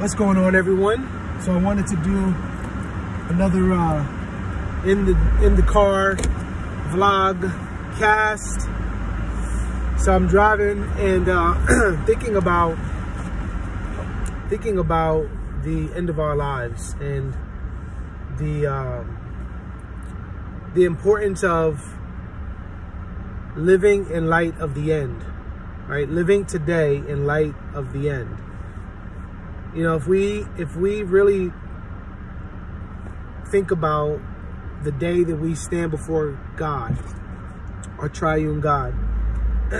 What's going on, everyone? So I wanted to do another uh, in the in the car vlog cast. So I'm driving and uh, thinking about thinking about the end of our lives and the um, the importance of living in light of the end, right? Living today in light of the end. You know, if we if we really think about the day that we stand before God, our triune God,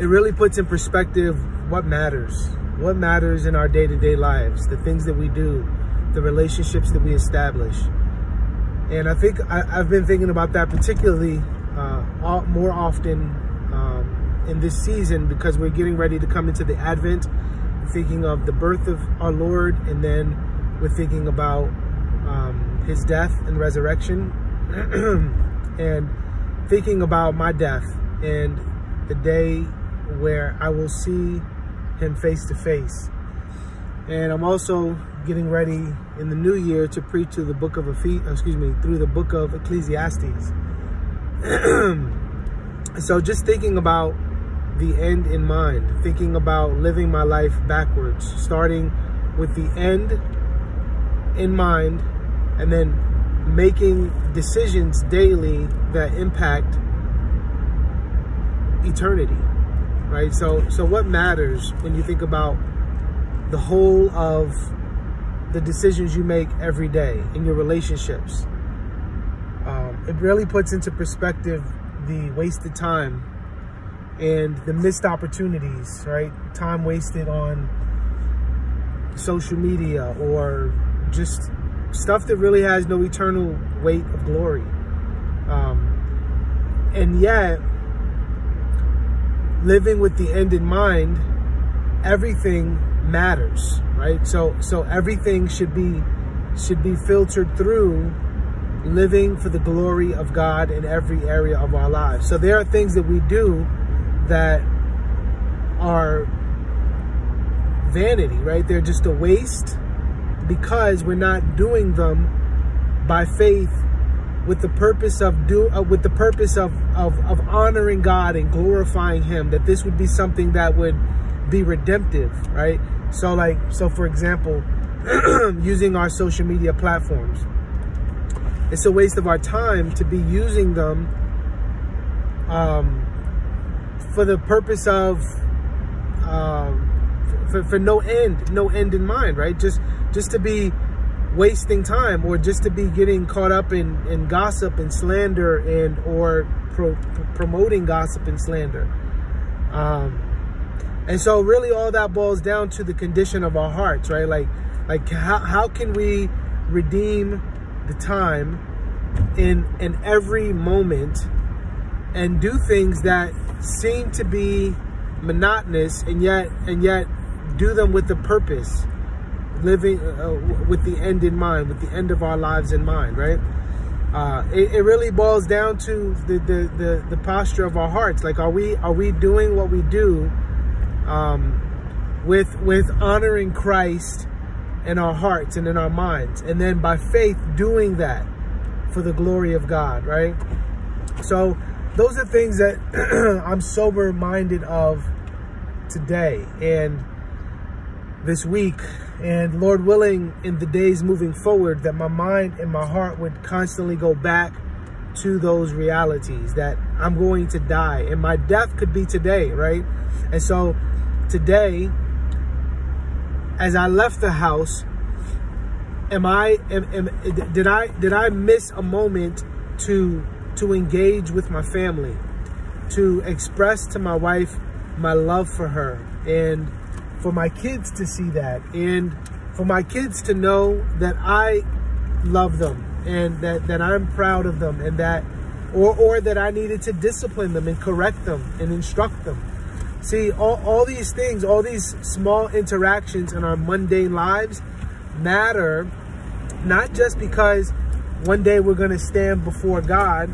it really puts in perspective what matters. What matters in our day-to-day lives, the things that we do, the relationships that we establish. And I think I, have been thinking about that particularly uh, more often in this season because we're getting ready to come into the Advent, thinking of the birth of our Lord, and then we're thinking about um, his death and resurrection, and thinking about my death and the day where I will see him face to face. And I'm also getting ready in the new year to preach to the book of Ephes excuse me, through the book of Ecclesiastes. so just thinking about the end in mind, thinking about living my life backwards, starting with the end in mind, and then making decisions daily that impact eternity, right? So, so what matters when you think about the whole of the decisions you make every day in your relationships? Um, it really puts into perspective the wasted time and the missed opportunities, right? Time wasted on social media or just stuff that really has no eternal weight of glory. Um, and yet, living with the end in mind, everything matters, right? So, so everything should be should be filtered through living for the glory of God in every area of our lives. So there are things that we do that are vanity, right? They're just a waste because we're not doing them by faith with the purpose of do uh, with the purpose of, of of honoring God and glorifying him that this would be something that would be redemptive right so like so for example using our social media platforms it's a waste of our time to be using them um for the purpose of um, for, for no end, no end in mind, right? Just just to be wasting time or just to be getting caught up in, in gossip and slander and or pro, promoting gossip and slander. Um, and so really all that boils down to the condition of our hearts, right? Like, like how, how can we redeem the time in, in every moment and do things that seem to be monotonous and yet and yet do them with the purpose living uh, with the end in mind with the end of our lives in mind right? Uh, it, it, really boils down to the, the, the the posture of our hearts. Like are we are we doing what we do um, with with honoring Christ in our hearts and in our minds and then by faith doing that for the glory of God right? So those are things that I'm sober minded of today and this week. And Lord willing, in the days moving forward, that my mind and my heart would constantly go back to those realities that I'm going to die and my death could be today, right? And so today, as I left the house, am I, am, am, did I, did I miss a moment to to engage with my family, to express to my wife my love for her, and for my kids to see that, and for my kids to know that I love them and that, that I'm proud of them and that, or, or that I needed to discipline them and correct them and instruct them. See, all, all these things, all these small interactions in our mundane lives matter, not just because one day we're going to stand before God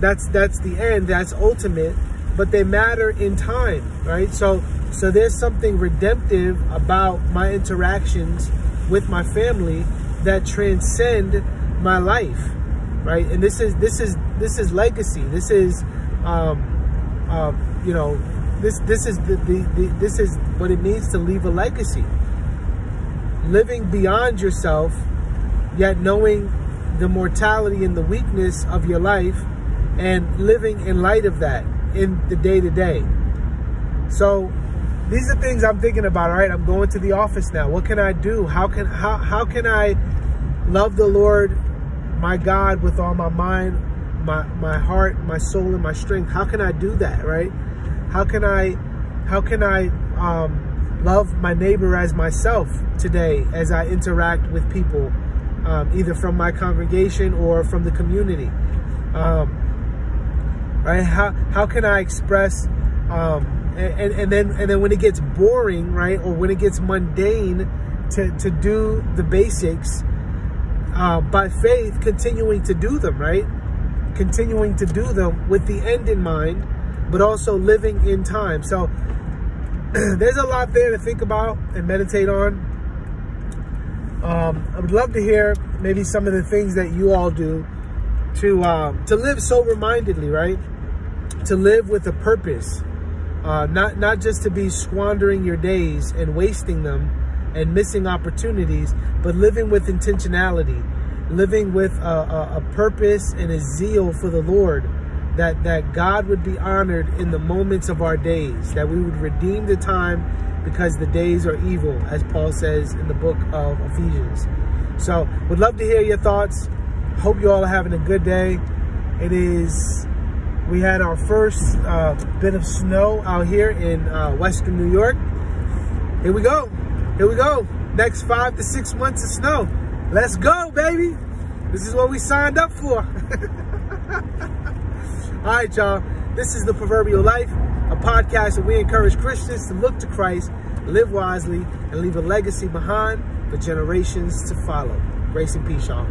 that's that's the end that's ultimate but they matter in time right so So there's something redemptive about my interactions with my family that transcend my life, right? And this is this is this is legacy. This is, um, uh, you know, this this is the, the, the this is what it means to leave a legacy. Living beyond yourself, yet knowing the mortality and the weakness of your life, and living in light of that in the day to day. So these are things I'm thinking about. All right, I'm going to the office now. What can I do? How can how how can I love the Lord, my God, with all my mind, my my heart, my soul, and my strength? How can I do that? Right? How can I how can I um, love my neighbor as myself today as I interact with people, um, either from my congregation or from the community? Um, right? How how can I express um, and, and then and then when it gets boring, right, or when it gets mundane, to to do the basics uh, by faith, continuing to do them, right, continuing to do them with the end in mind, but also living in time. So there's a lot there to think about and meditate on. Um, I would love to hear maybe some of the things that you all do to uh, to live sober mindedly, right? To live with a purpose, uh, not, not just to be squandering your days and wasting them and missing opportunities, but living with intentionality, living with a, a, a purpose and a zeal for the Lord, that, that God would be honored in the moments of our days, that we would redeem the time because the days are evil, as Paul says in the book of Ephesians. So, would love to hear your thoughts. Hope you all are having a good day. It is we had our first uh, bit of snow out here in uh, Western New York. Here we go. Here we go. Next five to six months of snow. Let's go, baby. This is what we signed up for. All right, y'all. This is The Proverbial Life, a podcast where we encourage Christians to look to Christ, live wisely, and leave a legacy behind for generations to follow. Grace and peace, y'all.